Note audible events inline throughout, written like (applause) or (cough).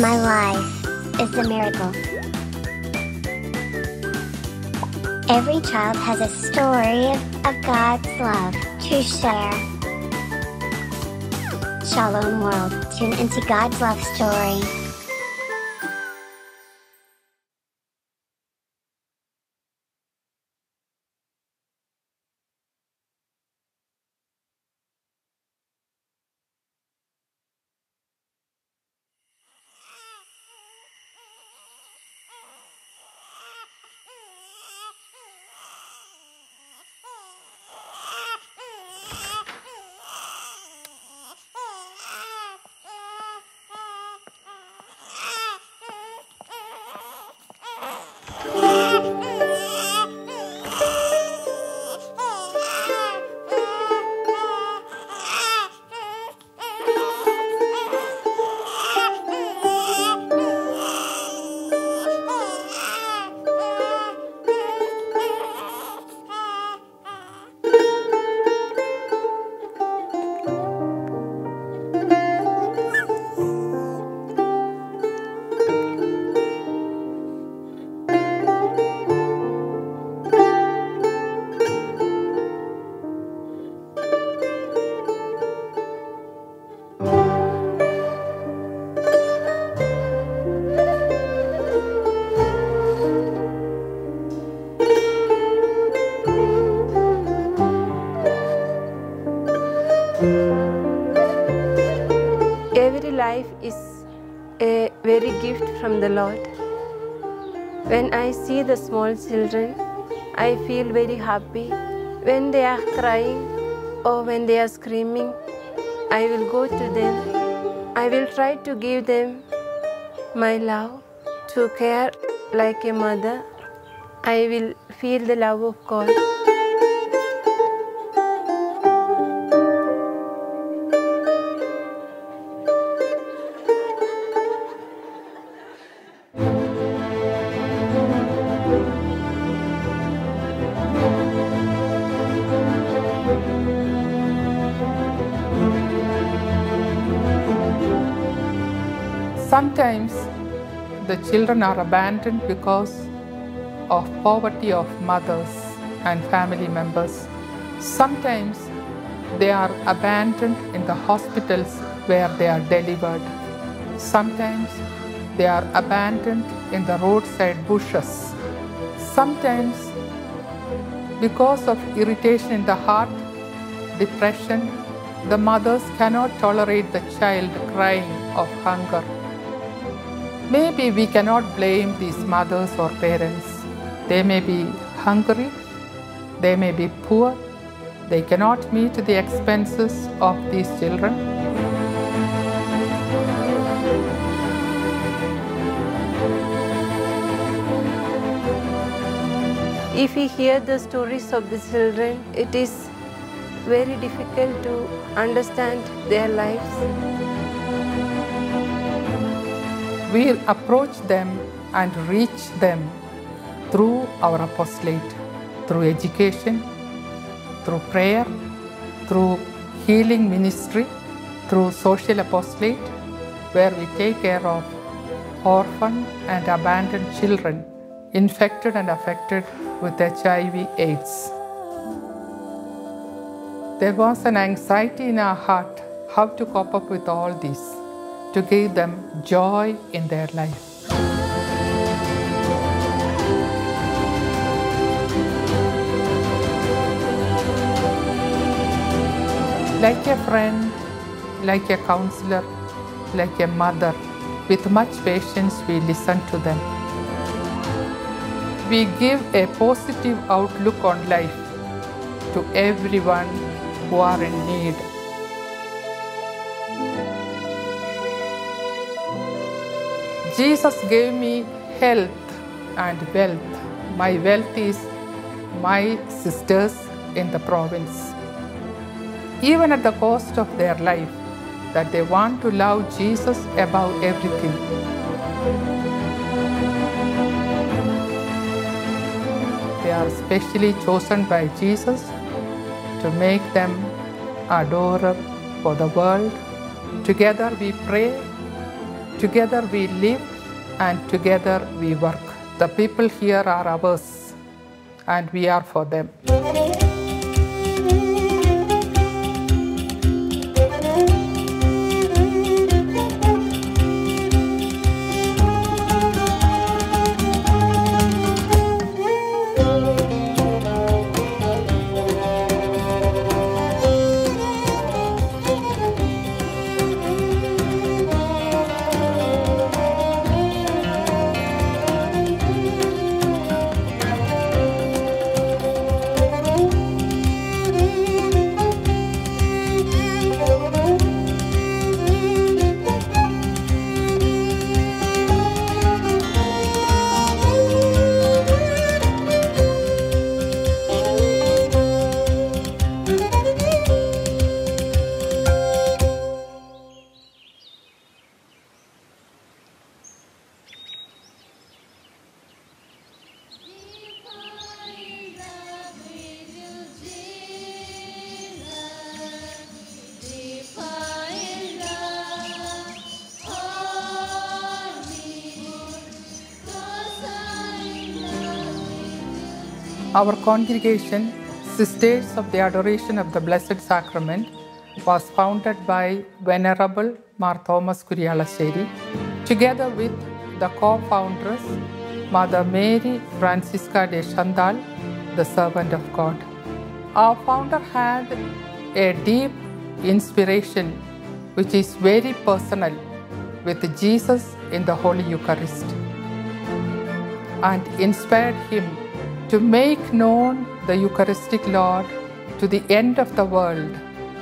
My life is a miracle. Every child has a story of, of God's love to share. Shalom World, tune into God's love story. The small children, I feel very happy. When they are crying or when they are screaming, I will go to them. I will try to give them my love, to care like a mother. I will feel the love of God. Children are abandoned because of poverty of mothers and family members. Sometimes they are abandoned in the hospitals where they are delivered. Sometimes they are abandoned in the roadside bushes. Sometimes because of irritation in the heart, depression, the mothers cannot tolerate the child crying of hunger. Maybe we cannot blame these mothers or parents. They may be hungry, they may be poor, they cannot meet the expenses of these children. If we hear the stories of the children, it is very difficult to understand their lives. We approach them and reach them through our apostolate, through education, through prayer, through healing ministry, through social apostolate, where we take care of orphan and abandoned children infected and affected with HIV AIDS. There was an anxiety in our heart how to cope up with all this, to give them joy in their life. Like a friend, like a counselor, like a mother, with much patience we listen to them. We give a positive outlook on life to everyone who are in need. Jesus gave me health and wealth. My wealth is my sisters in the province. Even at the cost of their life, that they want to love Jesus above everything. They are specially chosen by Jesus to make them adorer for the world. Together we pray Together we live and together we work. The people here are ours and we are for them. Our congregation, Sisters of the Adoration of the Blessed Sacrament, was founded by Venerable Mar Thomas Kurialaseri, together with the co-foundress Mother Mary Francisca de Chantal, the servant of God. Our founder had a deep inspiration which is very personal with Jesus in the Holy Eucharist and inspired him to make known the Eucharistic Lord to the end of the world,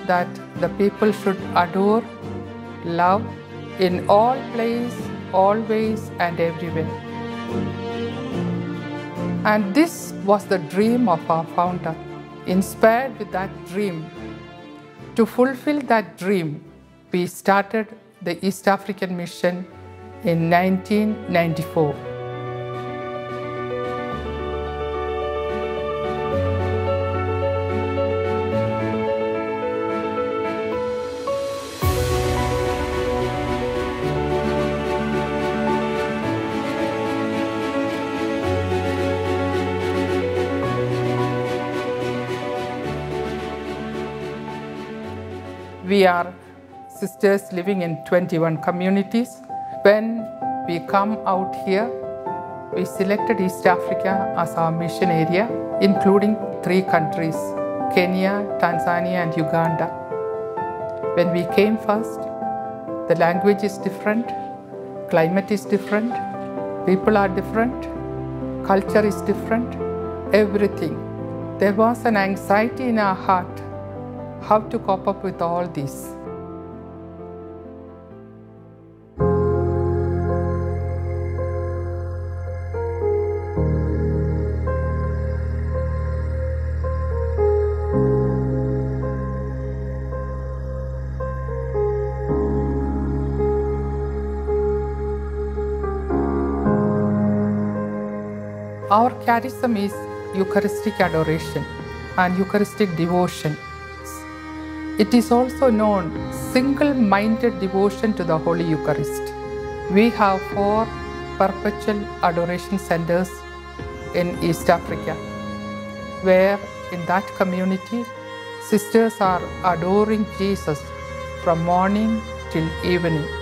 that the people should adore, love in all place, always, and everywhere. And this was the dream of our founder. Inspired with that dream, to fulfill that dream, we started the East African Mission in 1994. Sisters living in 21 communities. When we come out here, we selected East Africa as our mission area, including three countries Kenya, Tanzania, and Uganda. When we came first, the language is different, climate is different, people are different, culture is different, everything. There was an anxiety in our heart how to cope up with all this. Charism is Eucharistic adoration and Eucharistic devotion. It is also known single minded devotion to the Holy Eucharist. We have four perpetual adoration centers in East Africa, where in that community, sisters are adoring Jesus from morning till evening.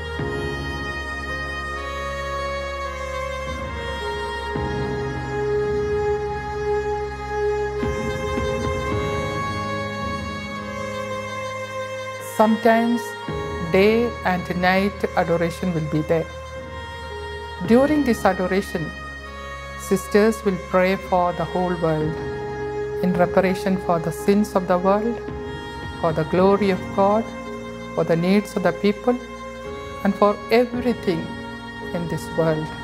Sometimes day and night adoration will be there. During this adoration, sisters will pray for the whole world in reparation for the sins of the world, for the glory of God, for the needs of the people, and for everything in this world.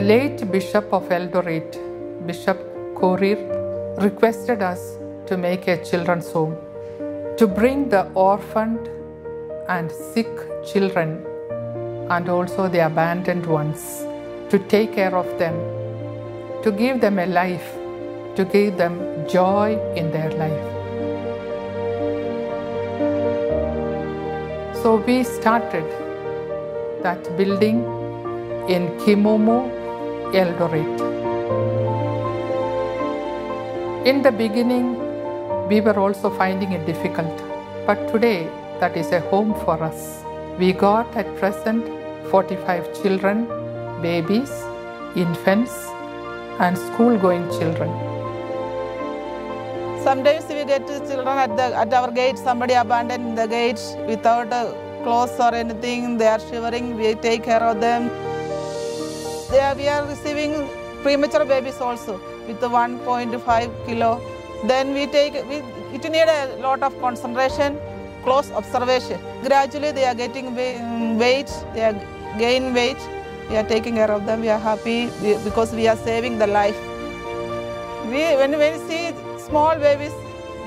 The late Bishop of Eldoret, Bishop Korir, requested us to make a children's home to bring the orphaned and sick children and also the abandoned ones, to take care of them, to give them a life, to give them joy in their life. So we started that building in Kimumu, Eldoret. In the beginning, we were also finding it difficult, but today that is a home for us. We got at present 45 children, babies, infants, and school going children. Sometimes we get children at, the, at our gate, somebody abandoned the gate without clothes or anything. They are shivering, we take care of them. They are, we are receiving premature babies also with the 1.5 kilo. Then we take, we, it need a lot of concentration, close observation. Gradually they are getting mm, weight, they are gain weight. We are taking care of them, we are happy because we are saving the life. We, when we see small babies,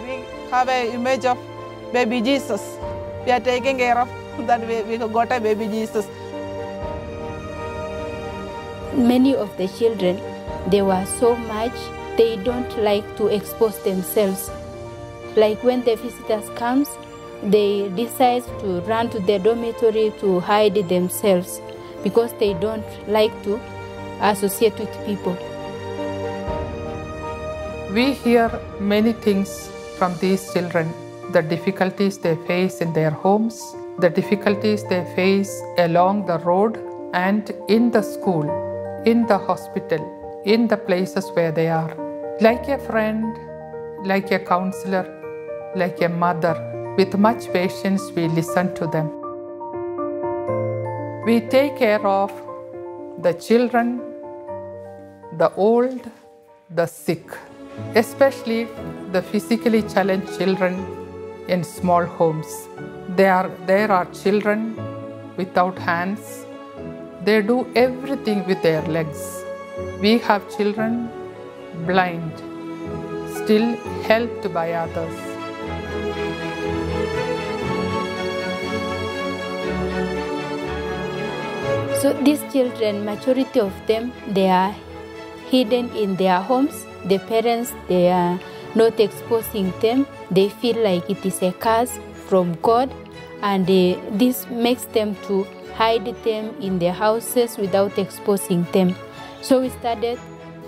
we have an image of baby Jesus. We are taking care of (laughs) that we, we got a baby Jesus. Many of the children, they were so much, they don't like to expose themselves. Like when the visitors comes, they decide to run to the dormitory to hide themselves because they don't like to associate with people. We hear many things from these children the difficulties they face in their homes, the difficulties they face along the road and in the school, in the hospital, in the places where they are. Like a friend, like a counselor, like a mother, with much patience we listen to them. We take care of the children, the old, the sick especially the physically challenged children in small homes. There are, there are children without hands. They do everything with their legs. We have children blind, still helped by others. So these children, majority of them, they are hidden in their homes the parents they are not exposing them they feel like it is a curse from god and uh, this makes them to hide them in their houses without exposing them so we started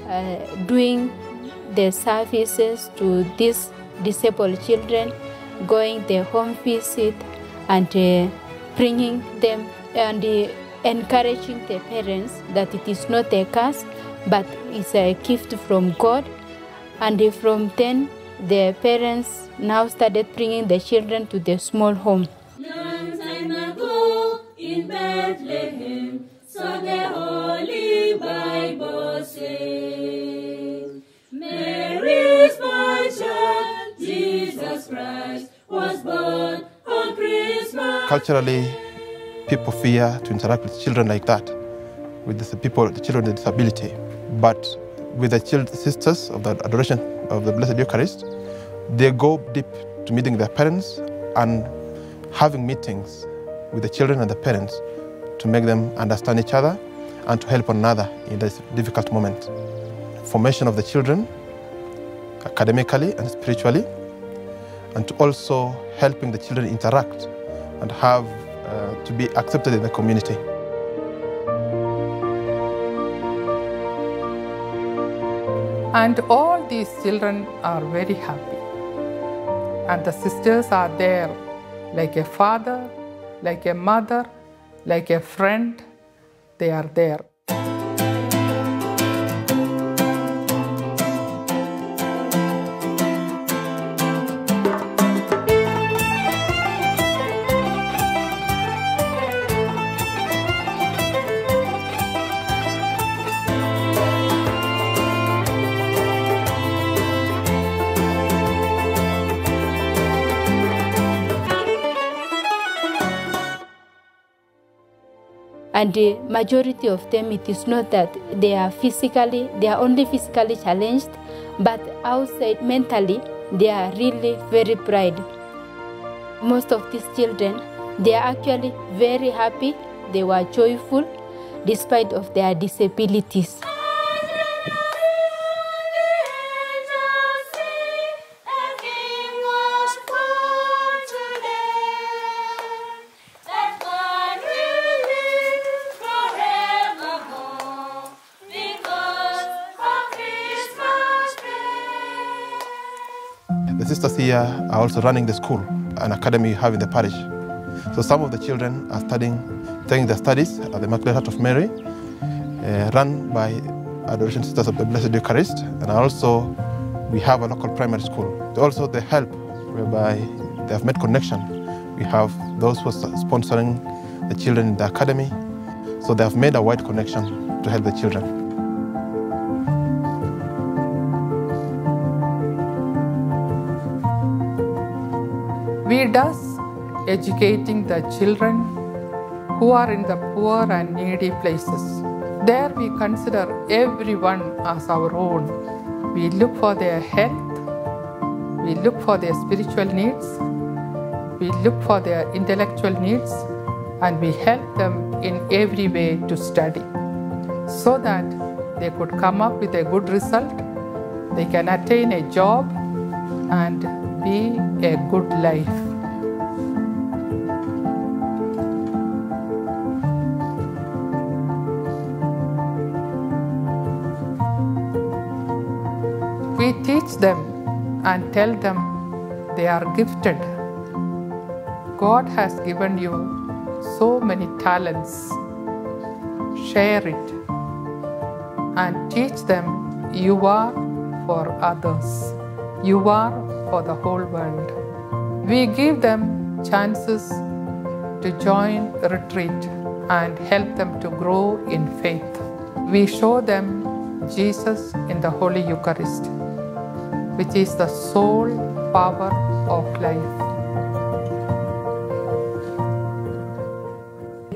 uh, doing the services to these disabled children going their home visit and uh, bringing them and uh, encouraging the parents that it is not a curse but it's a gift from God. And from then, the parents now started bringing the children to the small home. Bethlehem, so the Holy Bible says, Mary's boy child, Jesus Christ, was born on Christmas. Culturally, people fear to interact with children like that, with the people, the children with disability. But with the children, sisters of the adoration of the Blessed Eucharist, they go deep to meeting their parents and having meetings with the children and the parents to make them understand each other and to help one another in this difficult moment. Formation of the children, academically and spiritually, and to also helping the children interact and have uh, to be accepted in the community. And all these children are very happy. And the sisters are there like a father, like a mother, like a friend. They are there. And the majority of them it is not that they are physically they are only physically challenged but outside mentally they are really very bright most of these children they are actually very happy they were joyful despite of their disabilities. The sisters here are also running the school, an academy you have in the parish. So some of the children are studying, taking their studies at the Immaculate Heart of Mary, uh, run by Adoration Sisters of the Blessed Eucharist, and also we have a local primary school. Also the help, whereby they have made connection. We have those who are sponsoring the children in the academy, so they have made a wide connection to help the children. Does educating the children who are in the poor and needy places. There we consider everyone as our own. We look for their health, we look for their spiritual needs, we look for their intellectual needs, and we help them in every way to study so that they could come up with a good result, they can attain a job, and be a good life. Them and tell them they are gifted. God has given you so many talents. Share it and teach them you are for others. You are for the whole world. We give them chances to join the retreat and help them to grow in faith. We show them Jesus in the Holy Eucharist, which is the sole power of life.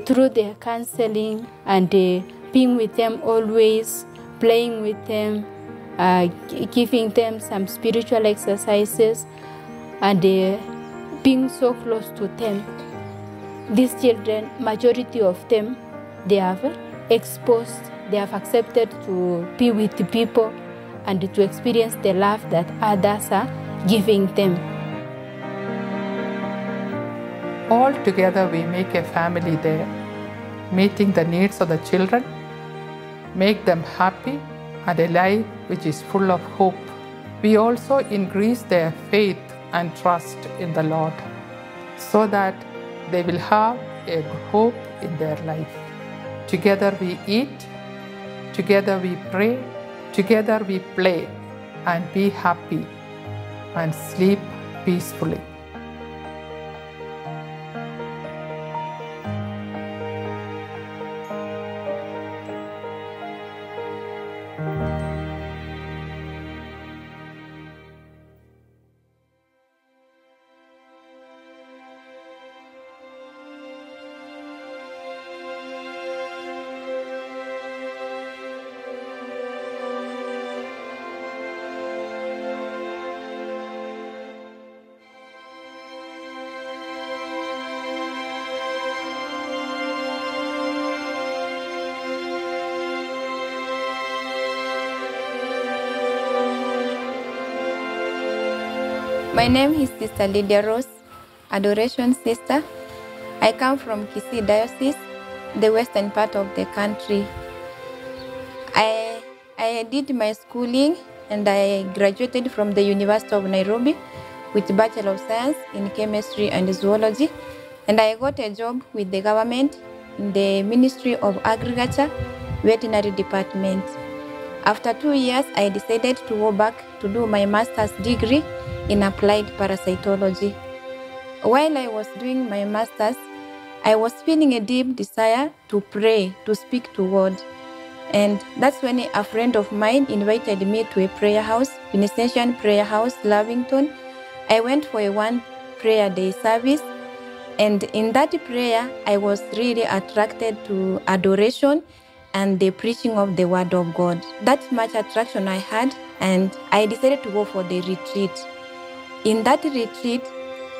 Through their counseling and uh, being with them always, playing with them, uh, giving them some spiritual exercises, and uh, being so close to them. These children, majority of them, they have exposed, they have accepted to be with the people and to experience the love that others are giving them. All together, we make a family there, meeting the needs of the children, make them happy, and a life which is full of hope. We also increase their faith and trust in the Lord so that they will have a hope in their life. Together we eat, together we pray, together we play and be happy and sleep peacefully. My name is Sister Lydia Rose, Adoration Sister. I come from Kisii Diocese, the western part of the country. I, I did my schooling and I graduated from the University of Nairobi with Bachelor of Science in Chemistry and Zoology. And I got a job with the government in the Ministry of Agriculture, Veterinary Department. After two years, I decided to go back to do my master's degree in applied parasitology. While I was doing my master's, I was feeling a deep desire to pray, to speak to God. And that's when a friend of mine invited me to a prayer house, Vincentian Prayer House, Lavington. I went for a one prayer day service. And in that prayer, I was really attracted to adoration and the preaching of the word of God. That much attraction I had, and I decided to go for the retreat. In that retreat,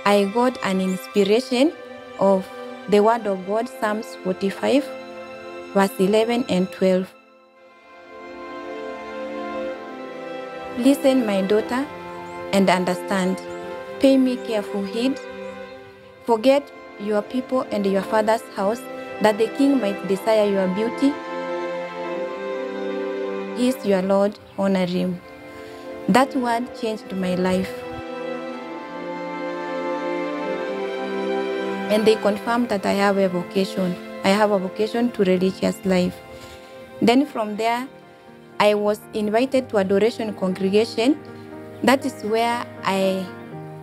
I got an inspiration of the word of God, Psalms 45, verse 11 and 12. Listen, my daughter, and understand. Pay me careful heed. Forget your people and your father's house, that the king might desire your beauty. Is your Lord, honor him. That word changed my life. And they confirmed that I have a vocation. I have a vocation to religious life. Then from there, I was invited to adoration congregation. That is where I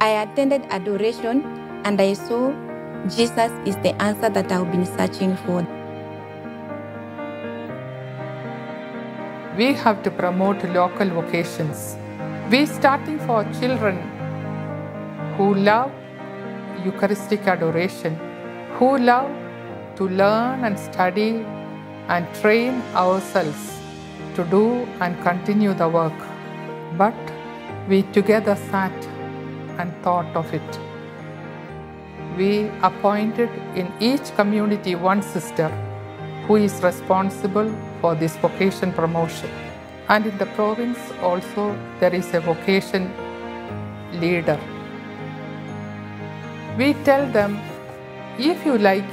I attended adoration and I saw Jesus is the answer that I've been searching for. We have to promote local vocations. We starting for children who love Eucharistic adoration, who love to learn and study and train ourselves to do and continue the work. But we together sat and thought of it. We appointed in each community one sister who is responsible for this vocation promotion. And in the province also there is a vocation leader. We tell them if you like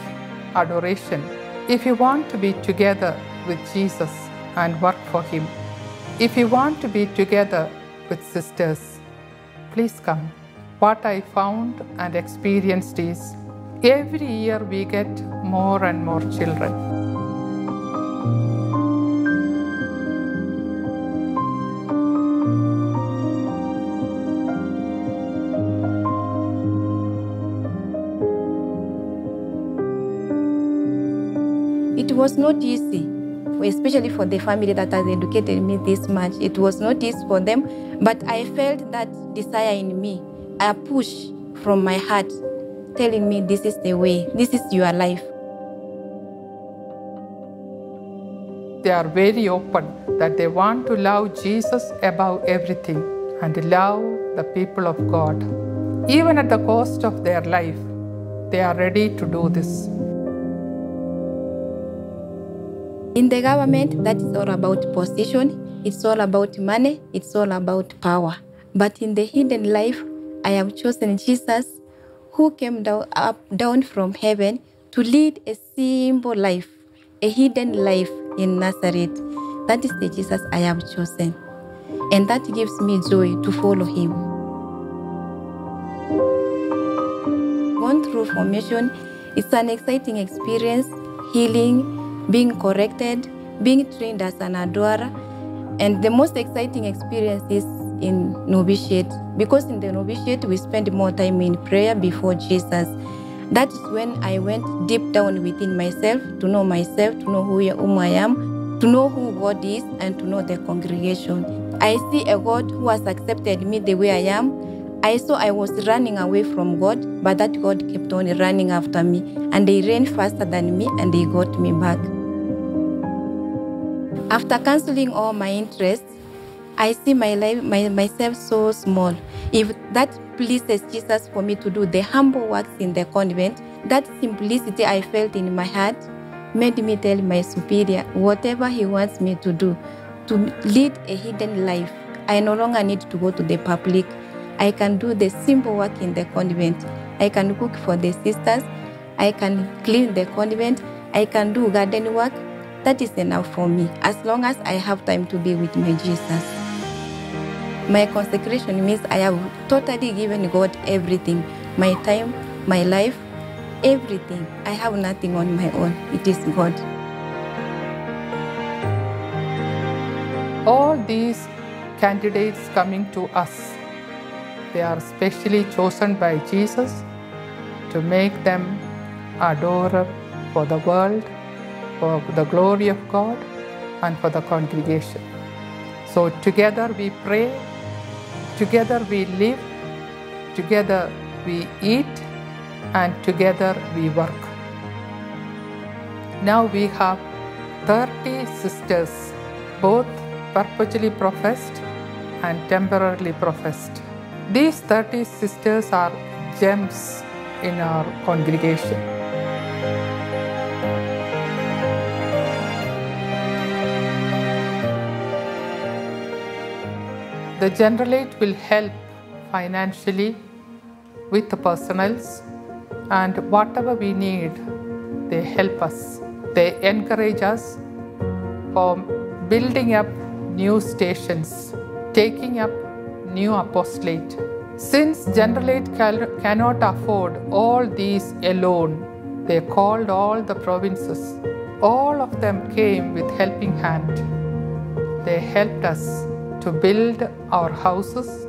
adoration, if you want to be together with Jesus and work for Him, if you want to be together with sisters, please come. What I found and experienced is every year we get more and more children. Was not easy, especially for the family that has educated me this much. It was not easy for them, but I felt that desire in me, a push from my heart, telling me this is the way, this is your life. They are very open that they want to love Jesus above everything and love the people of God. Even at the cost of their life, they are ready to do this. In the government, that is all about position, it's all about money, it's all about power. But in the hidden life, I have chosen Jesus who came down, up, down from heaven to lead a simple life, a hidden life in Nazareth. That is the Jesus I have chosen. And that gives me joy to follow him. Gone through formation, it's an exciting experience, healing, being corrected, being trained as an adorer. And the most exciting experience is in novitiate because in the novitiate we spend more time in prayer before Jesus. That is when I went deep down within myself to know myself, to know who, whom I am, to know who God is, and to know the congregation. I see a God who has accepted me the way I am. I saw I was running away from God, but that God kept on running after me, and they ran faster than me, and they got me back. After canceling all my interests, I see my life, my, myself so small. If that pleases Jesus for me to do the humble works in the convent, that simplicity I felt in my heart made me tell my superior whatever he wants me to do, to lead a hidden life. I no longer need to go to the public. I can do the simple work in the convent. I can cook for the sisters. I can clean the convent. I can do garden work. That is enough for me as long as I have time to be with my Jesus. My consecration means I have totally given God everything my time, my life, everything. I have nothing on my own. It is God. All these candidates coming to us, they are specially chosen by Jesus to make them adorer for the world, for the glory of God, and for the congregation. So together we pray, together we live, together we eat, and together we work. Now we have 30 sisters, both perpetually professed and temporarily professed. These 30 sisters are gems in our congregation. The Generalate will help financially with the personals and whatever we need, they help us. They encourage us for building up new stations, taking up new apostolate. Since Generalate cal- cannot afford all these alone, they called all the provinces. All of them came with helping hand. They helped us to build our houses,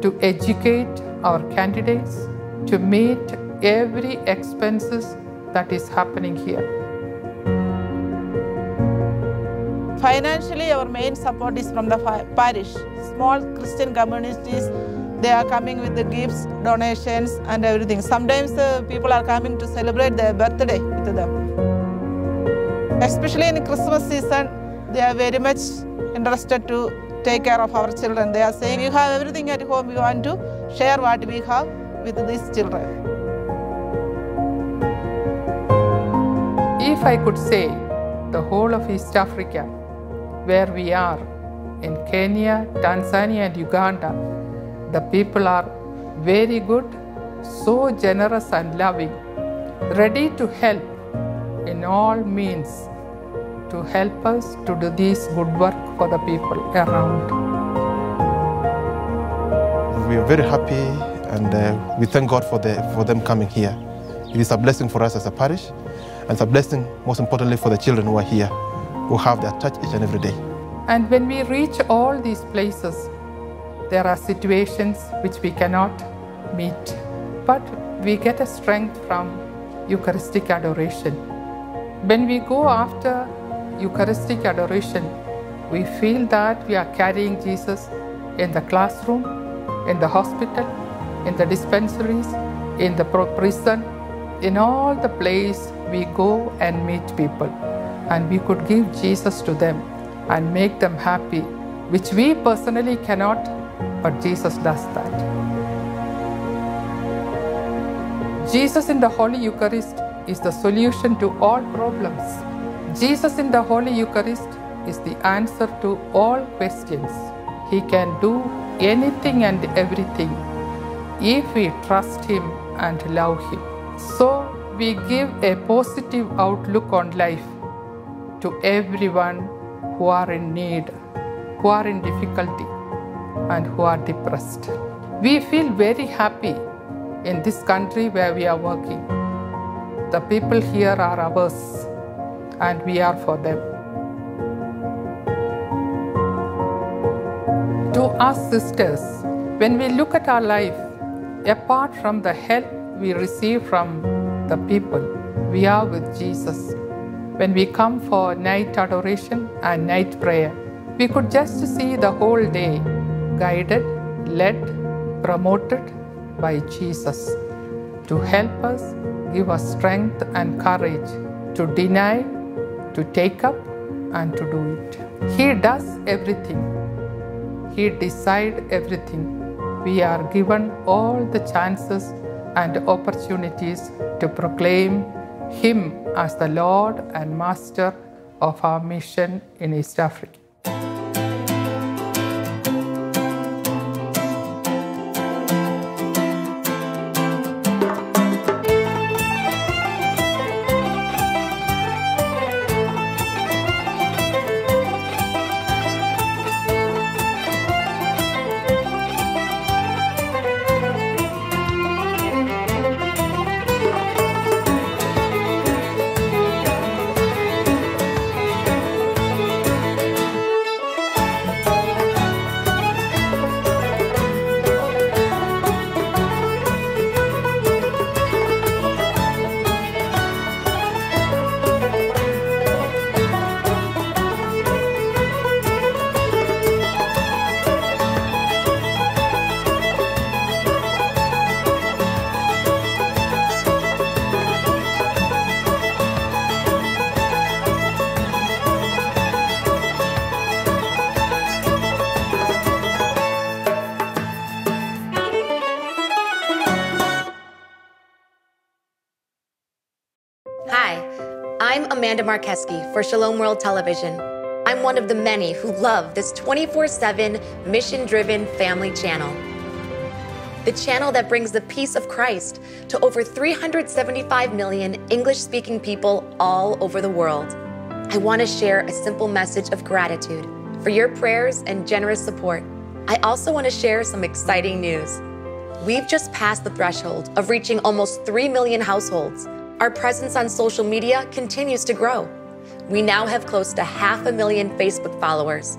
to educate our candidates, to meet every expenses that is happening here. Financially, our main support is from the parish. Small Christian communities, they are coming with the gifts, donations, and everything. Sometimes uh, people are coming to celebrate their birthday with them. Especially in Christmas season, they are very much interested to take care of our children. They are saying, You have everything at home, we want to share what we have with these children. If I could say the whole of East Africa, where we are, in Kenya, Tanzania, and Uganda, the people are very good, so generous and loving, ready to help in all means to help us to do this good work for the people around. We are very happy and uh, we thank God for, the, for them coming here. It is a blessing for us as a parish and it's a blessing most importantly for the children who are here, who have their touch each and every day. And when we reach all these places, there are situations which we cannot meet, but we get a strength from Eucharistic adoration. When we go after Eucharistic adoration, we feel that we are carrying Jesus in the classroom, in the hospital, in the dispensaries, in the prison, in all the place we go and meet people. And we could give Jesus to them and make them happy, which we personally cannot, but Jesus does that. Jesus in the Holy Eucharist is the solution to all problems. Jesus in the Holy Eucharist is the answer to all questions. He can do anything and everything if we trust Him and love Him. So we give a positive outlook on life to everyone who are in need, who are in difficulty, and who are depressed. We feel very happy in this country where we are working. The people here are ours, and we are for them. To us, sisters, when we look at our life, apart from the help we receive from the people, we are with Jesus. When we come for night adoration and night prayer, we could just see the whole day guided, led, promoted by Jesus to help us, give us strength and courage to deny, to take up, and to do it. He does everything. He decides everything. We are given all the chances and opportunities to proclaim Him as the Lord and Master of our mission in East Africa. Amanda Markeski for Shalom World Television. I'm one of the many who love this 24 7 mission driven family channel. The channel that brings the peace of Christ to over 375 million English speaking people all over the world. I want to share a simple message of gratitude for your prayers and generous support. I also want to share some exciting news. We've just passed the threshold of reaching almost 3 million households. Our presence on social media continues to grow. We now have close to half a million Facebook followers.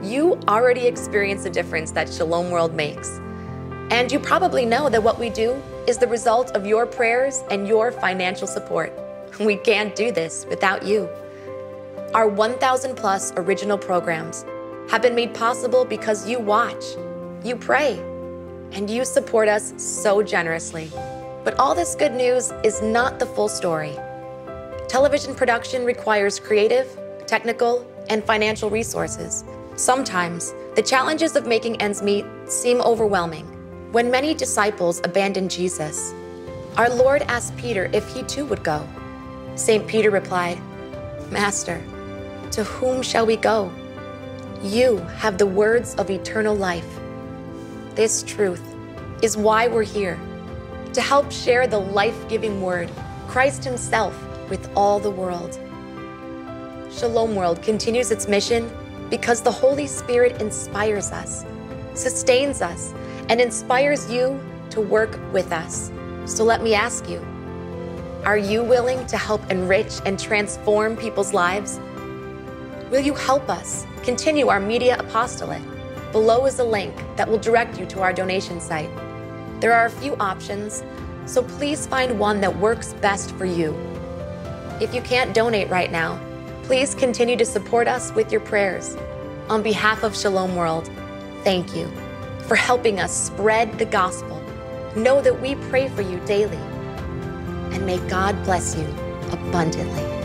You already experience the difference that Shalom World makes. And you probably know that what we do is the result of your prayers and your financial support. We can't do this without you. Our 1,000 plus original programs have been made possible because you watch, you pray, and you support us so generously. But all this good news is not the full story. Television production requires creative, technical, and financial resources. Sometimes, the challenges of making ends meet seem overwhelming. When many disciples abandoned Jesus, our Lord asked Peter if he too would go. St. Peter replied, Master, to whom shall we go? You have the words of eternal life. This truth is why we're here to help share the life giving word, Christ Himself, with all the world. Shalom World continues its mission because the Holy Spirit inspires us, sustains us, and inspires you to work with us. So let me ask you are you willing to help enrich and transform people's lives? Will you help us continue our media apostolate? Below is a link that will direct you to our donation site. There are a few options, so please find one that works best for you. If you can't donate right now, please continue to support us with your prayers. On behalf of Shalom World, thank you for helping us spread the gospel. Know that we pray for you daily. And may God bless you abundantly.